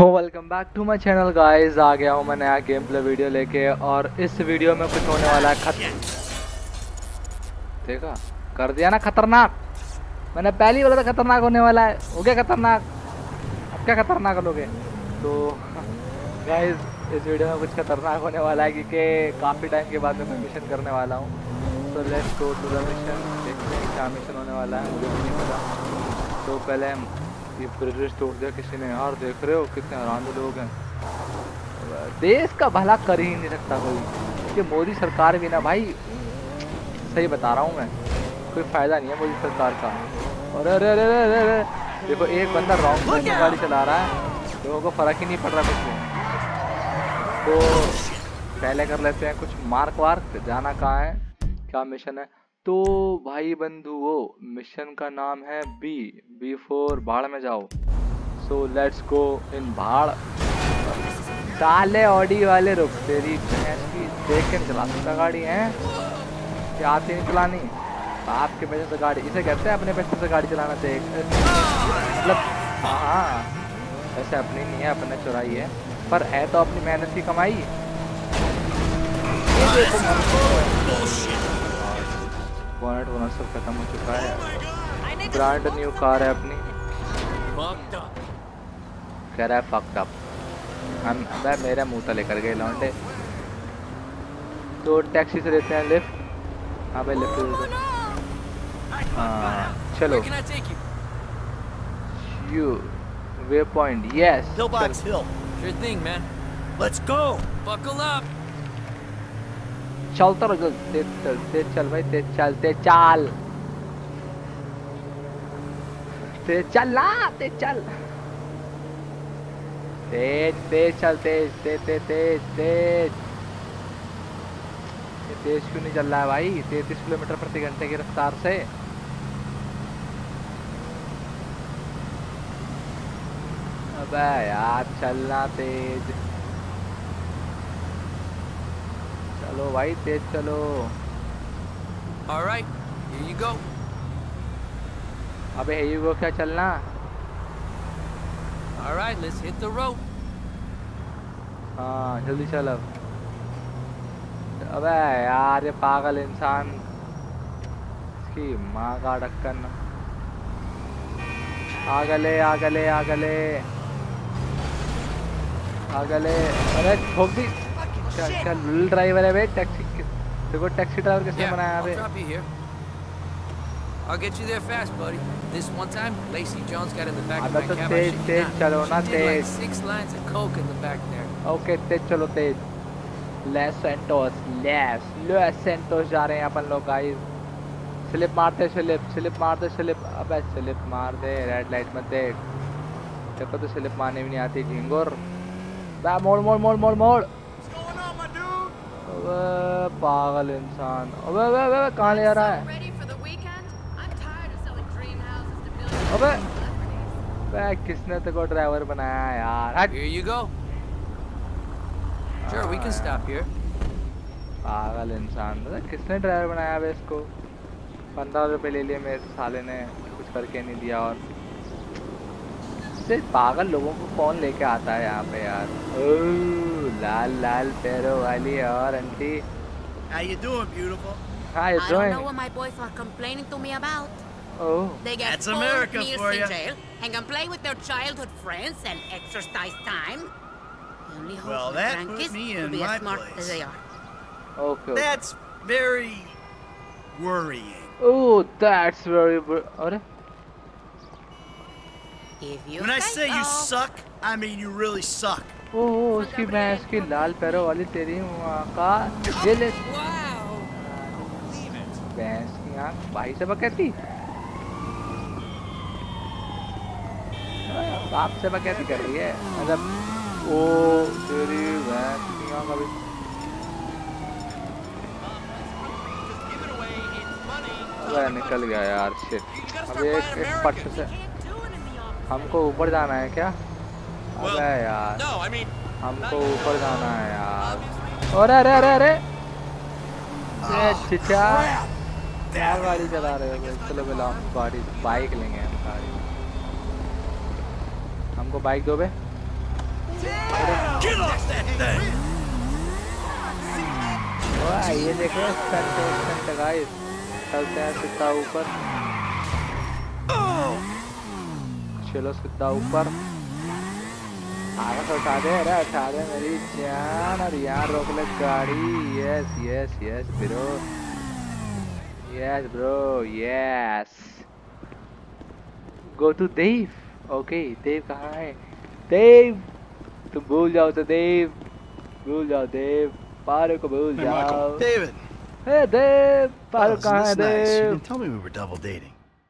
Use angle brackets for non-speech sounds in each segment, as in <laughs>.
Welcome back to my channel guys आ गया हूँ मैं नया गेम प्ले वीडियो लेके और इस वीडियो में कुछ होने वाला है खत देखा? कर दिया ना खतरनाक। मैंने पहली बोला था खतरनाक होने वाला है। हो गया खतरनाक। अब क्या खतरनाक लोगे तो <laughs> गाइस इस वीडियो में कुछ खतरनाक होने वाला है क्योंकि काफ़ी टाइम के बाद मैं मिशन करने वाला हूँ। तो let's go to the mission देखते हैं क्या मिशन होने वाला है। मुझे नहीं पता। तो पहले ये ब्रिज तोड़ दिया, किसी ने। यार, देख रहे हो कितने आराम लोग हैं। देश का भला कर ही नहीं सकता कोई। कि मोदी सरकार भी ना भाई, सही बता रहा हूँ मैं। कोई फ़ायदा नहीं है मोदी सरकार का। और अरे अरे अरे अरे अरे, देखो, एक बंदा रॉन्ग में गाड़ी चला रहा है। लोगों को फ़र्क ही नहीं पड़ रहा कुछ तो पहले कर लेते हैं कुछ मार्क वार्क जाना कहाँ है, क्या मिशन है। तो भाई बंधुओं मिशन का नाम है बी बी फोर भाड़ में जाओ। सो लेट्स गो इन भाड़ डाले ऑडी वाले रुक, तेरी भैंस की देख के चला सकता गाड़ी, है? क्या आती नहीं चलानी आपके पैसे से गाड़ी, इसे कहते हैं अपने पैसे से गाड़ी चलाना, देख। मतलब हाँ ऐसे अपनी नहीं है, अपने चुराई है। पर है तो अपनी मेहनत की कमाई। ये देखो बोनट बोनट सब खत्म हो चुका है। ब्रांड न्यू कार है अपनी। कह रहा है फक्ड अप हम मैं मेरा मुँह लेकर गए लौंडे तो टैक्सी से लेते हैं लिफ्ट। हाँ भाई लिफ्ट हाँ चलो। You waypoint yes Pillbox Hill. Sure thing, man. Let's go. Buckle up. चलता रहो तेज चल तेज चल भाई, तेज चल तेज चल। तेज चल तेज चल। तेज तेज चल, तेज तेज तेज तेज तेज। तेज क्यों नहीं चल रहा है भाई? तैतीस किलोमीटर प्रति घंटे की रफ्तार से। अबे यार चलना तेज। चलो भाई तेज चलो। All right, here you go. अबे यही वो क्या चलना? All right, let's hit the road. हाँ जल्दी चल अब। अबे यार ये पागल इंसान। इसकी माँ का ढक्कन। आगले आगले आगले। आगले। अरे ठोक दी। चल चल ड्राइवर है बे टैक्सी देखो टैक्सी ड्राइवर किसने बनाया बे. I'll get you there fast, buddy. This one time, Lacey Jones got in the back of अबे my तो cab. You Tej not. चलो ना like तेज six lines of coke in the back there. Okay तेज चलो तेज Los Santos Los Los Santos जा रहे हैं अपन लोग गाइस स्लिप मारते स्लिप स्लिप मारते स्लिप अबे स्लिप मार दे रेड लाइट मत देख देखो तो स्लिप मारने भी नहीं आती झिंगुर मोड़ मोड़ मोड़ मोड़ मोड़ What's going on, my dude? अबे पागल इंसान। अबे अबे अबे कहाँ ले रहा है? अबे अबे किसने तेरे को ड्राइवर बनाया यार? हट। Here you go. Sure we can stop here. पागल इंसान अबे किसने ड्राइवर बनाया अबे इसको? पंद्रह रुपए ले लिए मेरे साले ने। कुछ करके नहीं दिया और। सिर्फ पागल लोगों को कौन लेके आता है यहाँ पे यार ओ, लाल लाल पैरों वाली और aunty How you doing, beautiful? Hi I don't know doing what my boys are complaining to me about. Oh They get That's four America meals for in ya. jail and can play with their childhood friends and exercise time. The only hope Well, for the that Yankees put me will in be my as smart place. as they are. Okay That's very worrying. Oh that's very अरे If you. When I say you suck, I mean you really suck. Oh oh, उसकी भैंस की लाल पैरों वाली तेरी का ये ले। भैंस की आँख भाई से बकैती। बाप से बकैती कर रही है। मतलब ओ तेरी भैंस की आँख अभी निकल गया यार शिट अब एक एक पट से हमको ऊपर जाना है क्या? अबे यार। No, I mean, हमको ऊपर जाना है यार। अरे अरे अरे अरे। चिचा क्या गाड़ी चला रहे हो चलो पहले हम गाड़ी बाइक लेंगे हम गाड़ी। हमको बाइक दो बे। ये देखो गाइस चलते हैं सीधा ऊपर। चलो सीधा ऊपर। आगे से उठा दे अरे उठा दे मेरी जान और यहाँ रोक ले गाड़ी। Yes yes yes bro yes bro yes go to Dev okay Dev कहाँ है? देव तुम भूल जाओ तो देव भूल जाओ देव पारो को भूल जाओ Michael. David! Hey Dev Oh, Paro isn't कहाँ है this nice? You Dev tell me we were double dating.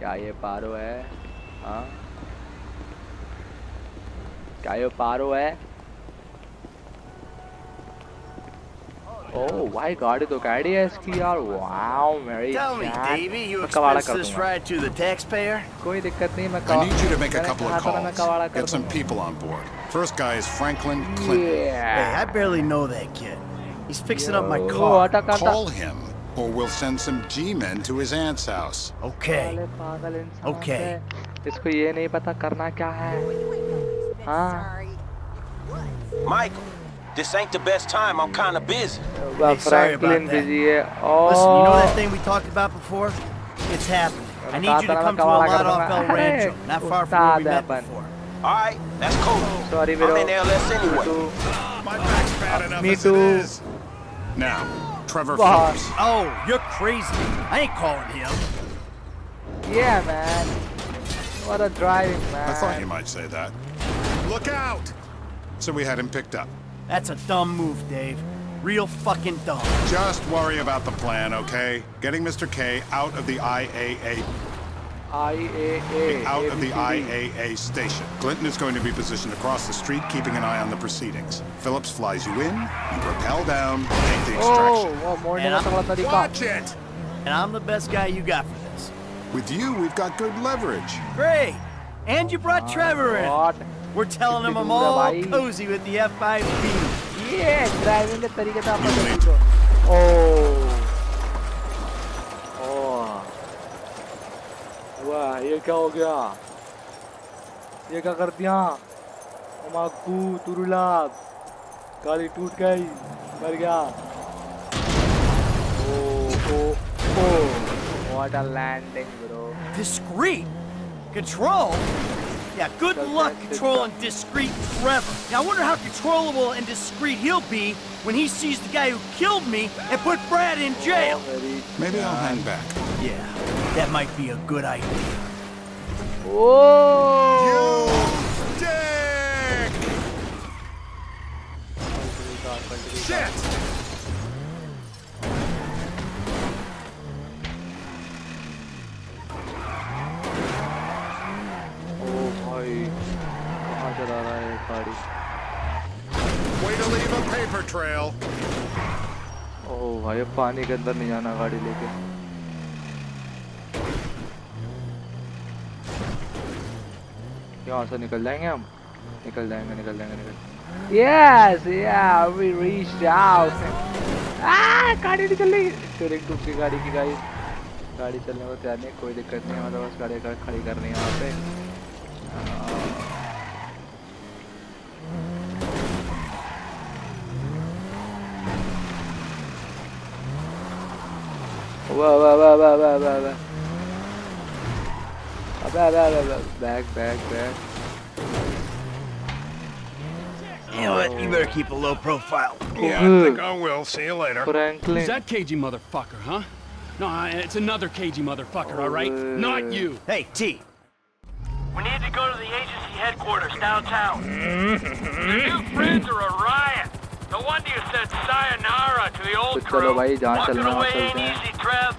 पारो खड़ी है क्या ये पारो खड़ी है क्या क्या ये पारो है हाँ क्या ये पारो है ओह भाई गाड़ी तो गाड़ी है इसकी यार वाओ मेरी Tell me, जान। Davey, you मैं कबाड़ा expense कर this दूंगा ride to the taxpayer? कोई दिक्कत नहीं मैं I कवा- need you to make a मैंने couple कहा of था ना मैं कबाड़ा calls. कर Get some दूंगा। people on board. First guy is Franklin Clinton. Hey, Yeah. I barely know that kid. He's fixing up my Yo, car. हटा काटा। Call him, or we'll send some G-men to his aunt's house. Okay. साले पागल इंसान Okay. है। इसको ये नहीं पता करना क्या है हाँ Michael, this ain't the best time. I'm kind of busy. वह Hey, sorry about Franklin that. Busy है Listen, you know that और thing we talked about before? It's happening. I मैंने need कहा you था to ना come मैं to a कबाड़ा lot कर off El दूंगा। Rancho, अरे, not far from where we Ustad met upon. before. All right, that's cool. Sorry I'm bro in LS anyway. तू My back's bad enough Me as too. it is. Now, Trevor Wow. Phillips. Oh, you're crazy. I ain't calling him. Yeah, man. What a driving, man. I thought you might say that. Look out! So we had him picked up. That's a dumb move, Dave. Real fucking dumb. Just worry about the plan, okay? Getting Mr. K out of the IAA IAA. Out ABCD. of the IAA station. Clinton is going to be positioned across the street, keeping an eye on the proceedings. Phillips flies you in, you rappel down, take the extraction. Oh, oh and I'm, watch it! And I'm the best guy you got for this. With you, we've got good leverage. Great! And you brought oh, Trevor in. We're telling him I'm all cozy with the FIB. Yeah, driving the tarikata. Oh. वाह ये क्या हो गया? ये क्या कर दिया? माकू तुरुला गाड़ी टूट गई, मर गया। ओ ओ ओ। What a landing bro discreet Control? Yeah, good luck controlling discreet Trevor. Now, I wonder how controllable and discreet he'll be when he sees the guy who killed me and put Brad in jail. Maybe I'll hang back. Yeah, that might be a good idea. Whoa! Dick! Shit! चला रहा है गाड़ी। Way to leave a paper trail. ओ भाई अब पानी के अंदर नहीं जाना गाड़ी लेके। यहाँ से निकल जाएँगे हम? निकल जाएँगे निकल जाएँगे निकल यस या वी रीच्ड आउट आ गाड़ी निकल गई स्टीयरिंग टूट गई गाड़ी की गाड़ी गाड़ी चलने को तैयार नहीं कोई दिक्कत नहीं है मतलब बस गाड़ी खड़ी करनी है वहाँ पे। Whoa, whoa, whoa, whoa, whoa, whoa, whoa. Oh, blah, blah, blah, blah. Back, back, back. You know what? You better keep a low profile. Yeah, I think I will. See you later. Franklin. Is that cagey motherfucker, huh? No, it's another cagey motherfucker, all right? Not you. Hey, T. We need to go to the agency headquarters downtown. the new friends are arriving. No wonder you said sayonara to the तो old चलो crew. भाई जहाँ Walking चलना है away वहाँ ain't चलते हैं easy, Trev.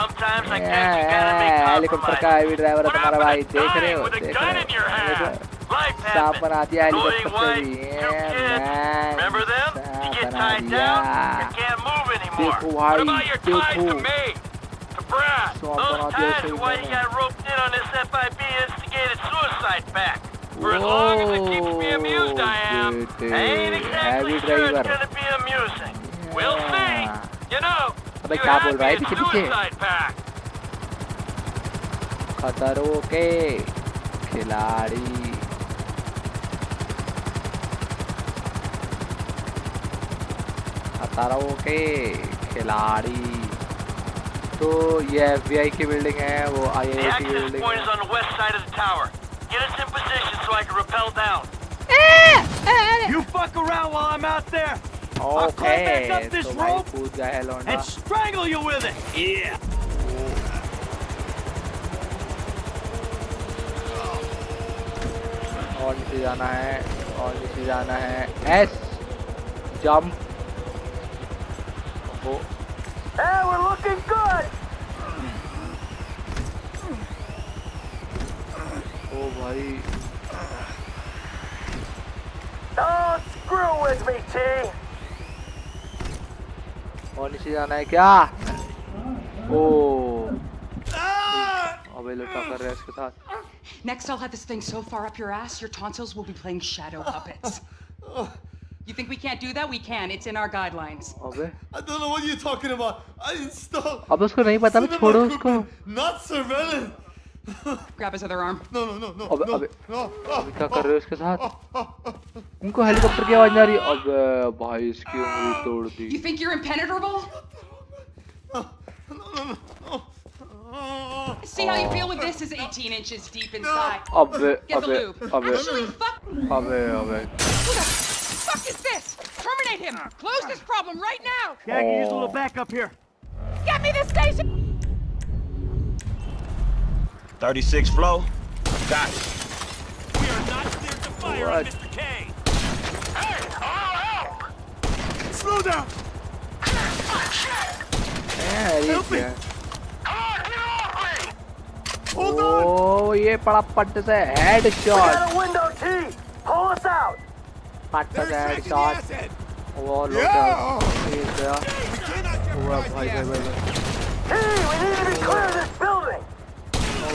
Sometimes I guess you gotta make helicopter का compromises. हैवी ड्राइवर है What तुम्हारा happened भाई to देख रहे dying हो with a देख gun रहे in your हो hand? Life सांप happened. बना दिया Floating हेलीकॉप्टर से white, भी two Yeah, kids. man. Remember them? You सांप get बना tied दिया down, you can't move anymore. देखो What भाई, about your ties to देखो। me? To Brad. सांप Those बना दिया ties इसे are why you इन्होंने। got roped in on this FIB instigated suicide pact. For as long as it keeps me amused, I am. Whoa, I ain't exactly heavy sure it's driver. gonna be amusing. We'll see. Yeah. You know, अबे you क्या had बोल रहा me है at पीछे पीछे suicide pact. खतरों के खिलाड़ी खतरों के खिलाड़ी तो ये एफबीआई की बिल्डिंग है वो The आईआईटी की access बिल्डिंग point is है on the west side of the tower. Get us in position so I can rappel down. You fuck around while I'm out there. I'll climb back up okay this तो भाई rope कूद गया है लौंडा and strangle you with it. Yeah. और नीचे जाना है और नीचे जाना है एस जंप ओ Hey, we're looking good. ओ भाई screw with me, T. और नीचे जाना है क्या ओ अबे लुटा कर रहा है इसके साथ Next, I'll have this thing so far up your ass, your tonsils will be playing shadow puppets. You think we can't do that? We can. It's in our guidelines. अबे I don't know what you're talking about. I installed अब उसको नहीं पता cinema छोड़ो उसको equipment, not surveillance. <laughs> Grab his other arm. No, no, no, no, अबे no, अबे no. अबे क्या कर रहे हो इसके साथ इनको हेलीकॉप्टर की आवाज नहीं आ रही अबे भाई इसकी उंगली तोड़ दी You think you're impenetrable? <laughs> See how you feel with this is 18 inches deep inside. अबे Get the अबे lube. अबे Actually, fuck. अबे अबे Who the fuck is this? Terminate him. Close this problem right now. Yeah, I can use a Oh. little backup here. Get me the station. 36 flow. Got it. We are not cleared to fire What? on Mr. K. Hey, I'll help. Slow down. ये क्या Come on, get off me. Hold on. ओ ये पड़ा पट्ट से head shot a window, T. Pull us out. पट्ट से head Thirty shot seconds, yes, वो लोटा Yeah. ये गया We cannot हुआ jeopardize भाई the भाई भाई asset. भाई। T, we need to be clear of this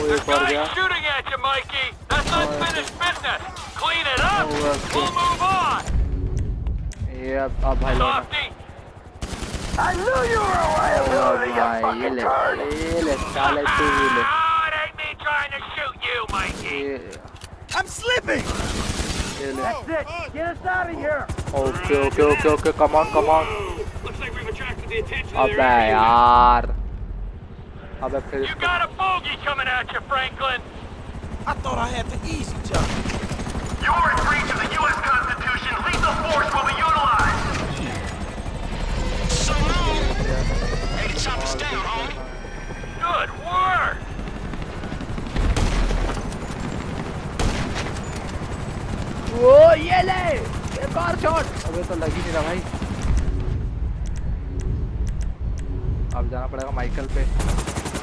building. वो एक और गया shooting at you, Mikey. That's unfinished business. Clean it up. Oh, that's We'll good. move on. ये अब अब भाई लौटा Softy. I knew you were a O liability, you भाई ये fucking ले turd. <laughs> ये ले साले तू ये ले Ah, it ain't me trying to shoot you, Mikey. ये I'm slipping. ये ले That's it. Get us out of here. Okay okay okay okay come on come on Looks like we've attracted the attention of अबे यार अबे फिर You इसको got a bogey coming at you, Franklin. I thought I had the easy job. You are in breach of the U.S. Constitution. Lethal force will be utilized. So long. Hey, the chopper's down, homie. Good work. वो ये ले एक और shot अबे तो लग ही नहीं रहा भाई अब जाना पड़ेगा माइकल पे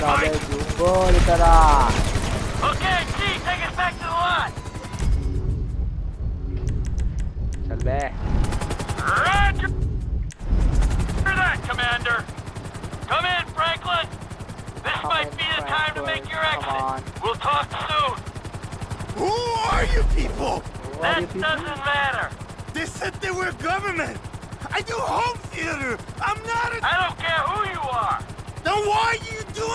Modified. Goalie. Okay, G, take us back to the lot. Salve. Roger. Hear that, Commander. Come in, Franklin. This Come might be the Franklin. time to make your exit. We'll talk soon. Who are you people? That you doesn't matter. They said they were government. I do home theater. I'm not a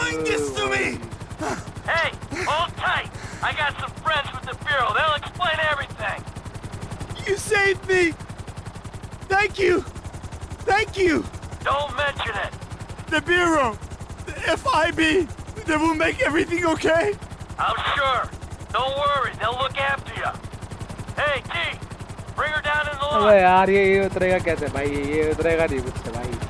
doing this to me? Hey, hold tight. I got some friends with the Bureau. They'll explain everything. You saved me. Thank you. Thank you. Don't mention it. The Bureau. The FIB. They will make everything okay. I'm sure. Don't worry, they'll look after you. Hey, T, bring her down in the अबे lot. यार ये ये उतरेगा कैसे भाई ये उतरेगा नहीं मुझसे भाई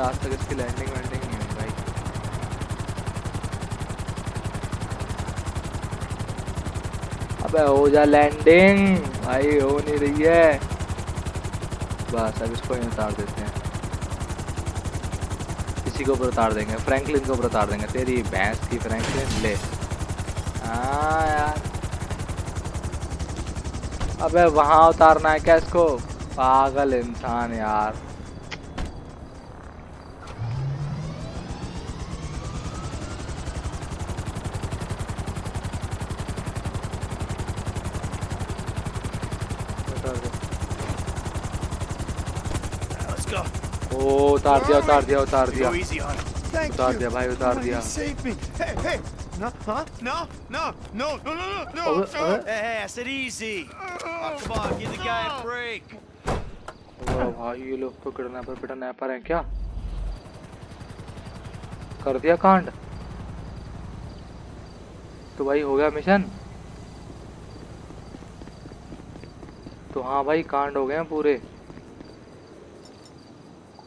मुझसे आज तक इसकी लैंडिंग वैंडिंग नहीं हुई भाई अबे, हो जा लैंडिंग भाई, हो नहीं रही है। बस, अब इसको उतार देते हैं। किसी को उतार देंगे। फ्रैंकलिन को उतार देंगे। तेरी भैंस की फ्रैंकलिन ले। हाँ यार। अबे, वहाँ उतारना है क्या इसको? पागल इंसान, यार। ओ उतार दिया उतार दिया उतार दिया। उतार दिया भाई उतार दिया। भाई ये लोग पकड़ने पर बेटा नैपर है क्या? कर दिया कांड। तो भाई हो गया मिशन? तो हाँ भाई कांड हो गए हैं पूरे।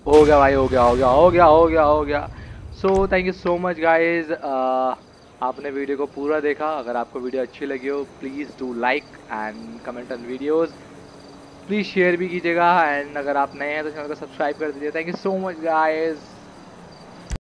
हो गया भाई, हो गया हो गया हो गया हो गया हो गया। So thank you so much guys आपने वीडियो को पूरा देखा। अगर आपको वीडियो अच्छी लगी हो please do like and comment on videos please share भी कीजिएगा। एंड अगर आप नए हैं तो चैनल को सब्सक्राइब कर दीजिए। Thank you so much guys